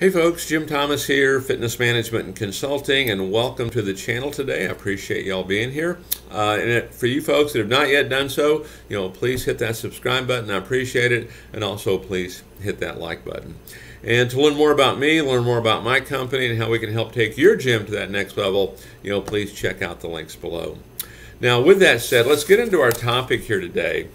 Hey folks, Jim Thomas here, Fitness Management and Consulting, and welcome to the channel today. I appreciate y'all being here. Uh, and for you folks that have not yet done so, you know, please hit that subscribe button. I appreciate it, and also please hit that like button. And to learn more about me, learn more about my company, and how we can help take your gym to that next level, you know, please check out the links below. Now, with that said, let's get into our topic here today.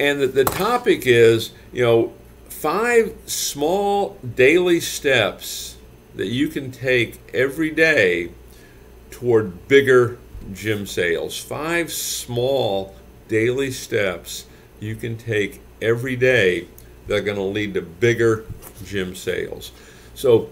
And the, the topic is, you know, five small daily steps that you can take every day toward bigger gym sales. Five small daily steps you can take every day that are going to lead to bigger gym sales. So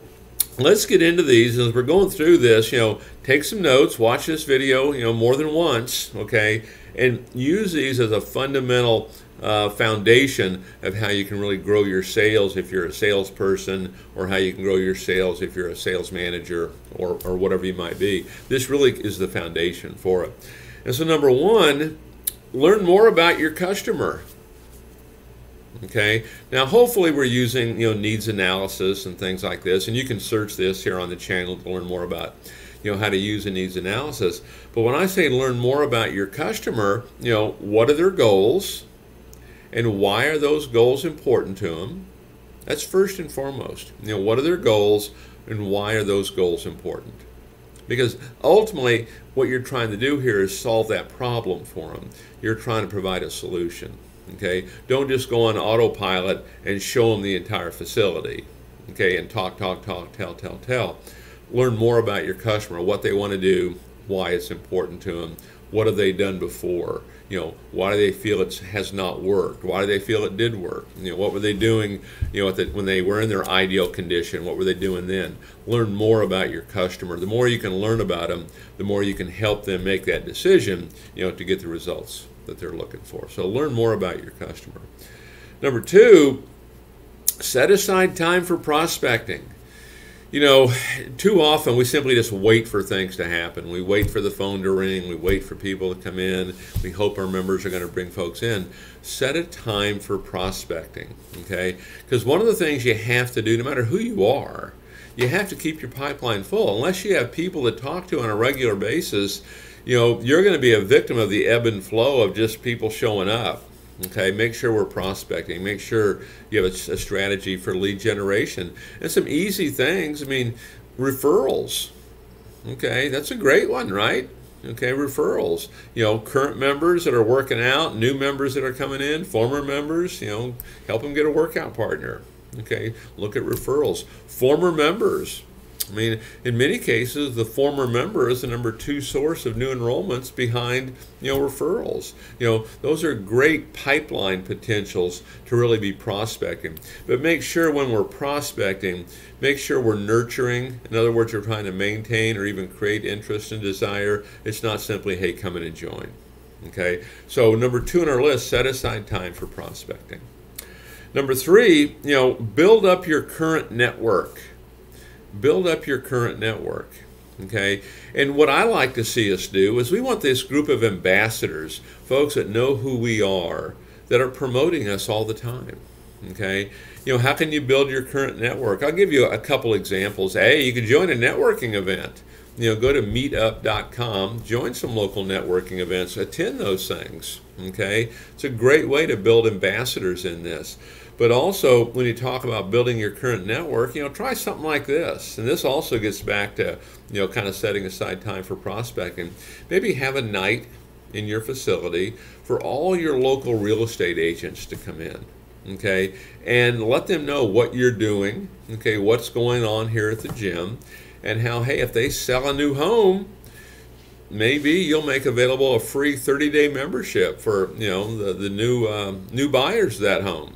let's get into these as we're going through this you know take some notes watch this video you know more than once okay and use these as a fundamental uh, foundation of how you can really grow your sales if you're a salesperson or how you can grow your sales if you're a sales manager or, or whatever you might be this really is the foundation for it and so number one learn more about your customer Okay. Now, hopefully, we're using you know needs analysis and things like this, and you can search this here on the channel to learn more about you know how to use a needs analysis. But when I say learn more about your customer, you know what are their goals, and why are those goals important to them? That's first and foremost. You know what are their goals, and why are those goals important? Because ultimately, what you're trying to do here is solve that problem for them. You're trying to provide a solution. Okay, don't just go on autopilot and show them the entire facility. Okay, and talk, talk, talk, tell, tell, tell. Learn more about your customer, what they want to do, why it's important to them, what have they done before, you know, why do they feel it has not worked, why do they feel it did work, you know, what were they doing, you know, the, when they were in their ideal condition, what were they doing then? Learn more about your customer. The more you can learn about them, the more you can help them make that decision, you know, to get the results that they're looking for. So learn more about your customer. Number two, set aside time for prospecting. You know, too often we simply just wait for things to happen. We wait for the phone to ring. We wait for people to come in. We hope our members are going to bring folks in. Set a time for prospecting, okay? Because one of the things you have to do, no matter who you are, you have to keep your pipeline full. Unless you have people to talk to on a regular basis, you know, you're going to be a victim of the ebb and flow of just people showing up. Okay, make sure we're prospecting. Make sure you have a, a strategy for lead generation and some easy things. I mean, referrals. Okay, that's a great one, right? Okay, referrals. You know, current members that are working out, new members that are coming in, former members, you know, help them get a workout partner. Okay, look at referrals. Former members, I mean, in many cases, the former member is the number two source of new enrollments behind, you know, referrals. You know, those are great pipeline potentials to really be prospecting. But make sure when we're prospecting, make sure we're nurturing. In other words, we're trying to maintain or even create interest and desire. It's not simply, hey, come in and join. Okay, so number two on our list, set aside time for prospecting. Number three, you know, build up your current network build up your current network. Okay, and what I like to see us do is we want this group of ambassadors, folks that know who we are, that are promoting us all the time. Okay, you know, how can you build your current network? I'll give you a couple examples. A, you can join a networking event. You know, go to meetup.com, join some local networking events, attend those things. Okay, it's a great way to build ambassadors in this. But also, when you talk about building your current network, you know, try something like this. And this also gets back to, you know, kind of setting aside time for prospecting. Maybe have a night in your facility for all your local real estate agents to come in. Okay, and let them know what you're doing. Okay, what's going on here at the gym, and how hey, if they sell a new home, maybe you'll make available a free 30-day membership for you know the the new um, new buyers of that home.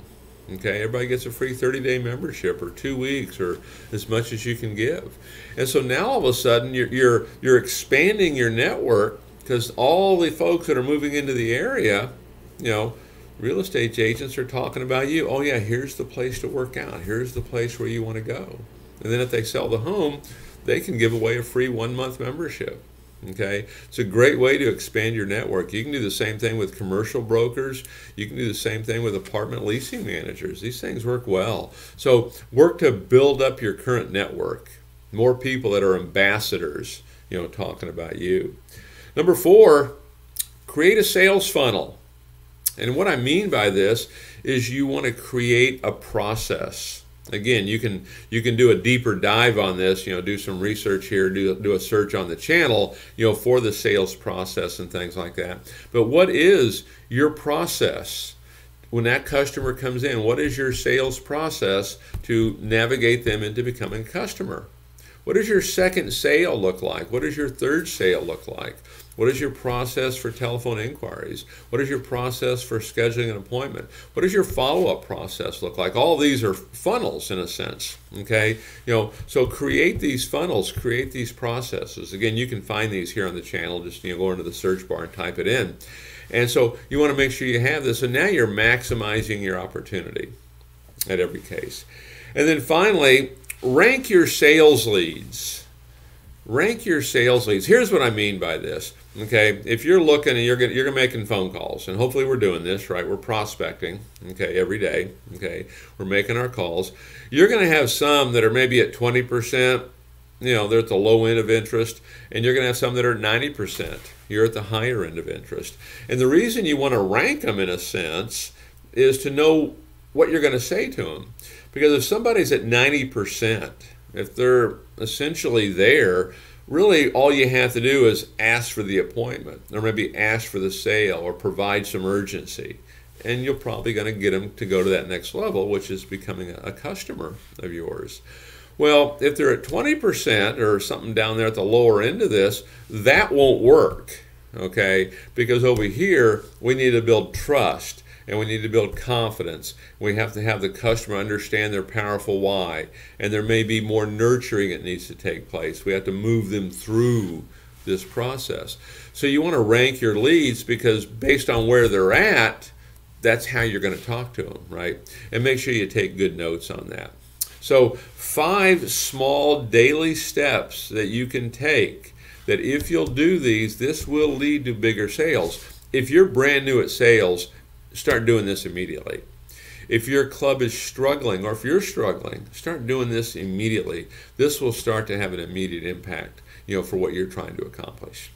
Okay, everybody gets a free 30 day membership or two weeks or as much as you can give. And so now all of a sudden you're, you're, you're expanding your network because all the folks that are moving into the area, you know, real estate agents are talking about you. Oh, yeah, here's the place to work out. Here's the place where you want to go. And then if they sell the home, they can give away a free one month membership. Okay, it's a great way to expand your network. You can do the same thing with commercial brokers. You can do the same thing with apartment leasing managers. These things work well. So work to build up your current network. More people that are ambassadors, you know, talking about you. Number four, create a sales funnel. And what I mean by this is you want to create a process again you can you can do a deeper dive on this you know do some research here do, do a search on the channel you know for the sales process and things like that. But what is your process? When that customer comes in what is your sales process to navigate them into becoming a customer? What does your second sale look like? What does your third sale look like what is your process for telephone inquiries? What is your process for scheduling an appointment? What does your follow-up process look like? All these are funnels in a sense. Okay, you know, so create these funnels, create these processes. Again, you can find these here on the channel. Just you know, go into the search bar and type it in. And so you want to make sure you have this. And now you're maximizing your opportunity at every case. And then finally, rank your sales leads. Rank your sales leads. Here's what I mean by this. Okay, if you're looking and you're gonna, you're making phone calls, and hopefully we're doing this right. We're prospecting. Okay, every day. Okay, we're making our calls. You're going to have some that are maybe at 20 percent. You know, they're at the low end of interest, and you're going to have some that are 90 percent. You're at the higher end of interest. And the reason you want to rank them in a sense is to know what you're going to say to them. Because if somebody's at 90 percent, if they're essentially there really all you have to do is ask for the appointment or maybe ask for the sale or provide some urgency. And you're probably going to get them to go to that next level which is becoming a customer of yours. Well if they're at 20% or something down there at the lower end of this that won't work okay? Because over here we need to build trust and we need to build confidence. We have to have the customer understand their powerful why, and there may be more nurturing that needs to take place. We have to move them through this process. So you want to rank your leads because based on where they're at, that's how you're going to talk to them, right? And make sure you take good notes on that. So, five small daily steps that you can take that if you'll do these, this will lead to bigger sales. If you're brand new at sales, start doing this immediately. If your club is struggling, or if you're struggling, start doing this immediately. This will start to have an immediate impact, you know, for what you're trying to accomplish.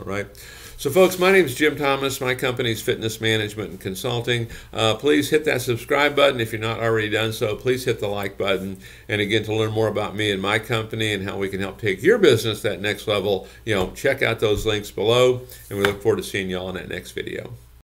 All right. So, folks, my name is Jim Thomas. My company is Fitness Management and Consulting. Uh, please hit that subscribe button if you're not already done so. Please hit the like button. And again, to learn more about me and my company and how we can help take your business that next level, you know, check out those links below. And we look forward to seeing you all in that next video.